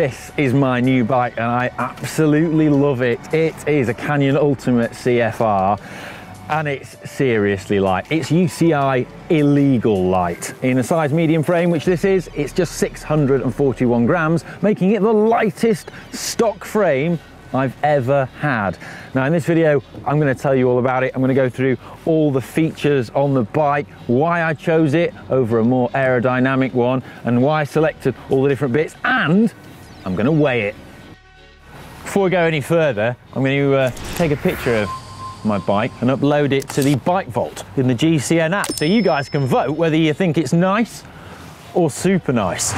This is my new bike and I absolutely love it. It is a Canyon Ultimate CFR and it's seriously light. It's UCI illegal light. In a size medium frame, which this is, it's just 641 grams, making it the lightest stock frame I've ever had. Now in this video, I'm gonna tell you all about it. I'm gonna go through all the features on the bike, why I chose it over a more aerodynamic one, and why I selected all the different bits, and I'm gonna weigh it. Before we go any further, I'm going to uh, take a picture of my bike and upload it to the Bike Vault in the GCN app. So you guys can vote whether you think it's nice or super nice.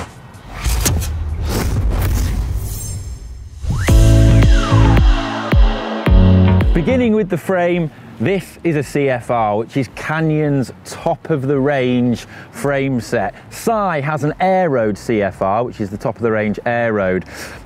Beginning with the frame, this is a CFR, which is Canyon's top of the range frame set. Si has an Aeroad CFR, which is the top of the range Aeroad.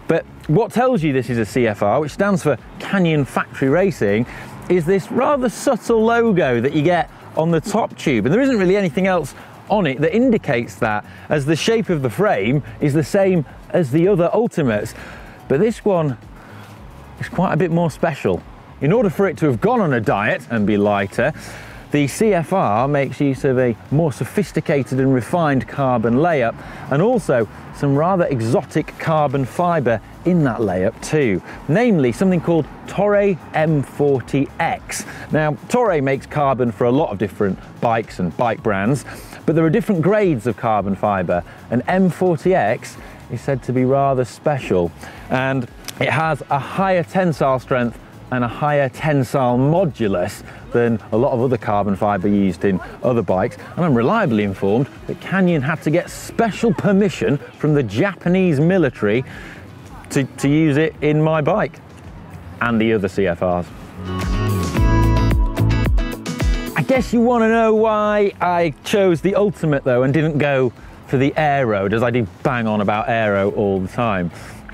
But what tells you this is a CFR, which stands for Canyon Factory Racing, is this rather subtle logo that you get on the top tube. And there isn't really anything else on it that indicates that, as the shape of the frame is the same as the other Ultimates. But this one is quite a bit more special. In order for it to have gone on a diet and be lighter, the CFR makes use of a more sophisticated and refined carbon layup and also some rather exotic carbon fibre in that layup too, namely something called Toray M40X. Now, Toray makes carbon for a lot of different bikes and bike brands, but there are different grades of carbon fibre and M40X is said to be rather special and it has a higher tensile strength and a higher tensile modulus than a lot of other carbon fibre used in other bikes. And I'm reliably informed that Canyon had to get special permission from the Japanese military to, to use it in my bike and the other CFRs. I guess you want to know why I chose the Ultimate though and didn't go for the Aeroad as I do bang on about Aero all the time.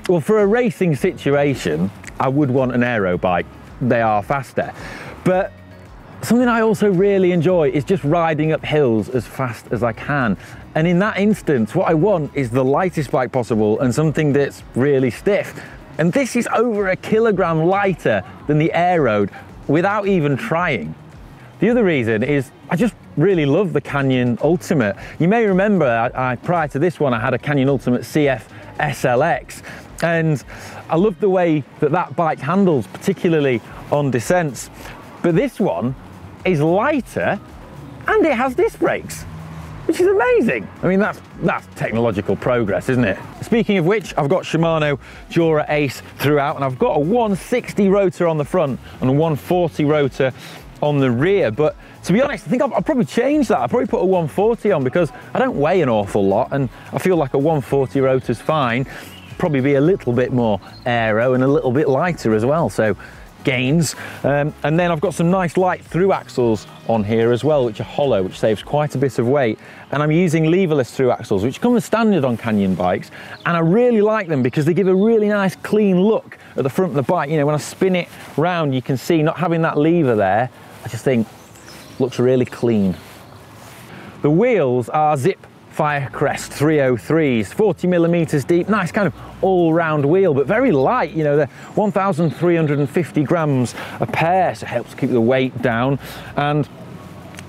Well, for a racing situation, I would want an aero bike. They are faster. But something I also really enjoy is just riding up hills as fast as I can. And in that instance, what I want is the lightest bike possible and something that's really stiff. And this is over a kilogram lighter than the Aeroad without even trying. The other reason is I just really love the Canyon Ultimate. You may remember I, I, prior to this one, I had a Canyon Ultimate CF SLX and I love the way that that bike handles, particularly on descents. But this one is lighter and it has disc brakes, which is amazing. I mean, that's, that's technological progress, isn't it? Speaking of which, I've got Shimano Dura Ace throughout and I've got a 160 rotor on the front and a 140 rotor on the rear. But to be honest, I think I'll, I'll, probably change that. I'll probably put a 140 on because I don't weigh an awful lot and I feel like a 140 rotor is fine probably be a little bit more aero and a little bit lighter as well. So gains. Um, and then I've got some nice light through axles on here as well, which are hollow, which saves quite a bit of weight. And I'm using leverless through axles, which come as standard on Canyon bikes. And I really like them because they give a really nice clean look at the front of the bike. You know, when I spin it round, you can see not having that lever there, I just think looks really clean. The wheels are Zipp Firecrest 303s, 40 millimeters deep, nice kind of all-round wheel, but very light, you know, they're 1,350 grams a pair, so it helps keep the weight down. And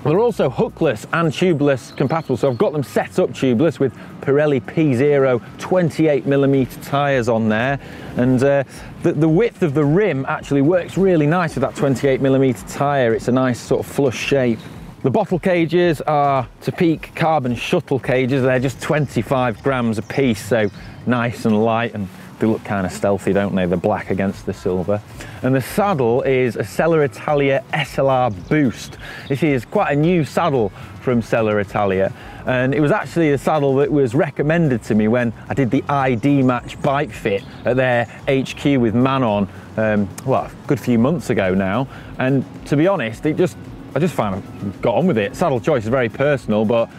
they're also hookless and tubeless compatible, so I've got them set up tubeless with Pirelli P0 28 millimeter tires on there. And uh, the, the width of the rim actually works really nice with that 28 millimeter tire. It's a nice sort of flush shape. The bottle cages are Topeak carbon shuttle cages. They're just 25 grams a piece, so nice and light and they look kind of stealthy, don't they? The black against the silver. And the saddle is a Selle Italia SLR Boost. This is quite a new saddle from Selle Italia. And it was actually a saddle that was recommended to me when I did the ID Match bike fit at their HQ with Manon, um, well, a good few months ago now. And to be honest, it just I just find I got on with it. Saddle choice is very personal, but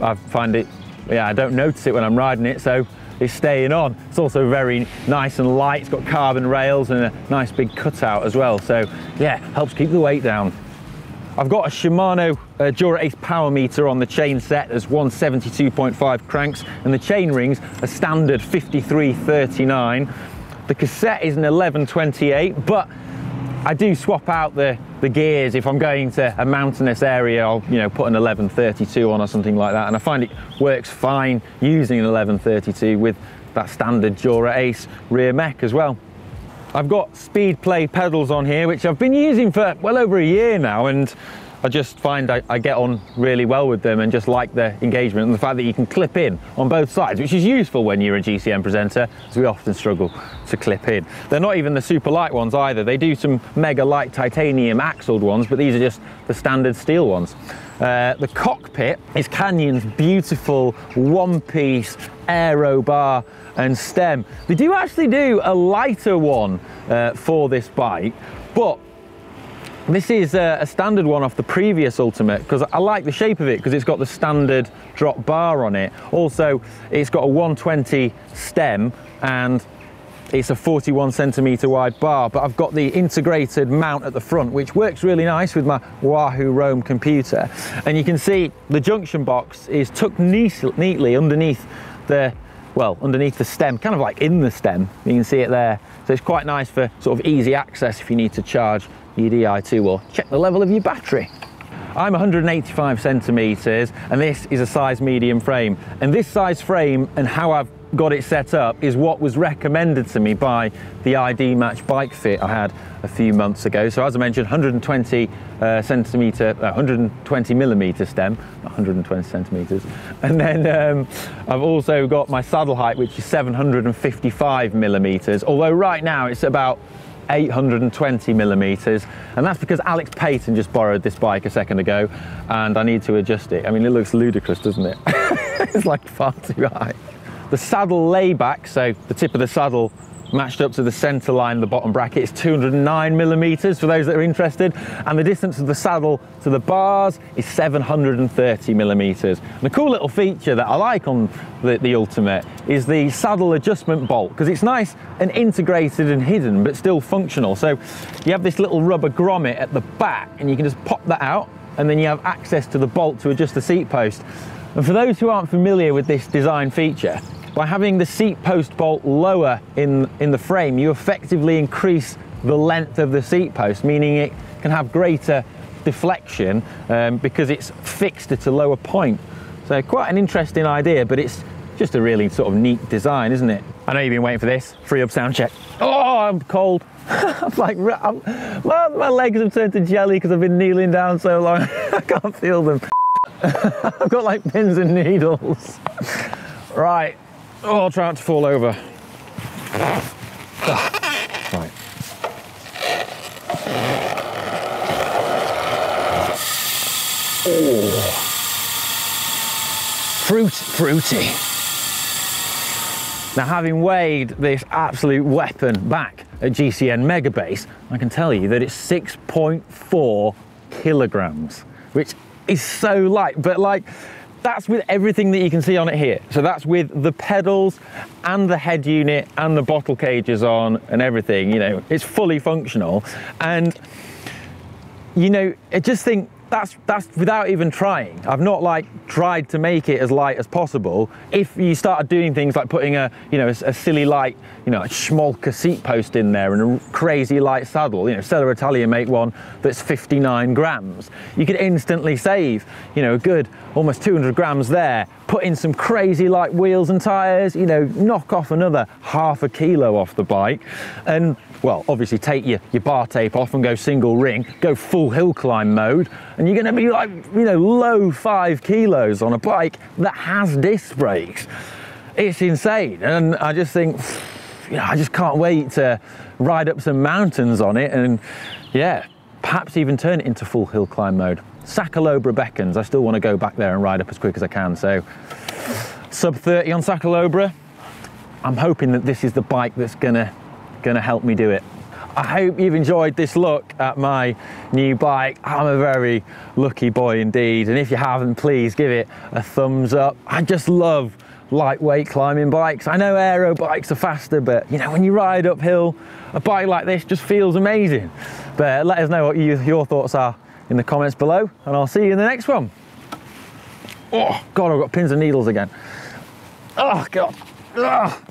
I find it, yeah, I don't notice it when I'm riding it, so it's staying on. It's also very nice and light. It's got carbon rails and a nice big cutout as well. So yeah, helps keep the weight down. I've got a Shimano uh, Dura Ace power meter on the chain set. There's 172.5 cranks and the chain rings are standard 5339. The cassette is an 1128, but I do swap out the, the gears if I'm going to a mountainous area. I'll you know put an 1132 on or something like that, and I find it works fine using an 1132 with that standard Dura Ace rear mech as well. I've got Speedplay pedals on here, which I've been using for well over a year now, and I just find I, I, get on really well with them and just like the engagement and the fact that you can clip in on both sides, which is useful when you're a GCN presenter, as we often struggle to clip in. They're not even the super light ones either. They do some mega light titanium axled ones, but these are just the standard steel ones. Uh, the cockpit is Canyon's beautiful one-piece aero bar and stem. They do actually do a lighter one uh, for this bike, but this is a, standard one off the previous Ultimate because I like the shape of it because it's got the standard drop bar on it. Also, it's got a 120 stem and it's a 41 centimeter wide bar, but I've got the integrated mount at the front, which works really nice with my Wahoo Roam computer. And you can see the junction box is tucked neatly underneath the well, underneath the stem, kind of like in the stem. You can see it there. So it's quite nice for sort of easy access if you need to charge your Di2 or check the level of your battery. I'm 185 centimeters and this is a size medium frame. And this size frame and how I've got it set up is what was recommended to me by the ID Match bike fit I had a few months ago. So as I mentioned, 120 uh, centimeter, uh, 120 millimeter stem, 120 centimeters. And then um, I've also got my saddle height, which is 755 millimeters. Although right now it's about 820 millimeters and that's because Alex Paton just borrowed this bike a second ago and I need to adjust it. I mean it looks ludicrous doesn't it? it's like far too high. The saddle layback, so the tip of the saddle matched up to the center line the bottom bracket. Is 209 millimeters for those that are interested. And the distance of the saddle to the bars is 730 millimeters and the cool little feature that i like on the, the ultimate is the saddle adjustment bolt because it's nice and integrated and hidden but still functional. So you have this little rubber grommet at the back and you can just pop that out and then you have access to the bolt to adjust the seat post. And for those who aren't familiar with this design feature by having the seat post bolt lower in, in the frame, you effectively increase the length of the seat post, meaning it can have greater deflection um, because it's fixed at a lower point. So quite an interesting idea, but it's just a really sort of neat design, isn't it? I know you've been waiting for this. Freehub sound check. Oh, I'm cold. I'm like, I'm, my, my legs have turned to jelly because I've been kneeling down so long. I can't feel them. I've got like pins and needles. Right, Oh, I'll try not to fall over. Ah, right. Oh. Fruit, fruity. Now, having weighed this absolute weapon back at GCN Megabase, I can tell you that it's 6.4 kilograms, which is so light, but like, that's with everything that you can see on it here. So that's with the pedals and the head unit and the bottle cages on and everything, you know, it's fully functional. And, you know, I just think that's that's without even trying. I've not like tried to make it as light as possible. If you started doing things like putting a you know a, a silly light you know a Schmolke seat post in there and a crazy light saddle, you know Selle Italia make one that's 59 grams, you could instantly save you know a good almost 200 grams there. Put in some crazy light wheels and tires, you know knock off another half a kilo off the bike, and well, obviously take your, your bar tape off and go single ring, go full hill climb mode, and you're gonna be like, you know, low five kilos on a bike that has disc brakes. It's insane. And I just think, you know, I just can't wait to ride up some mountains on it and yeah, perhaps even turn it into full hill climb mode. Sa Calobra beckons. I still want to go back there and ride up as quick as I can. So sub 30 on Sa Calobra. I'm hoping that this is the bike that's gonna gonna help me do it. I hope you've enjoyed this look at my new bike. I'm a very lucky boy indeed. And if you haven't, please give it a thumbs up. I just love lightweight climbing bikes. I know aero bikes are faster, but you know, when you ride uphill, a bike like this just feels amazing. But uh, let us know what you, your thoughts are in the comments below, and I'll see you in the next one. Oh, God, I've got pins and needles again. Oh, God. Ugh.